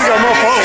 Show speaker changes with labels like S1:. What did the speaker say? S1: 什么？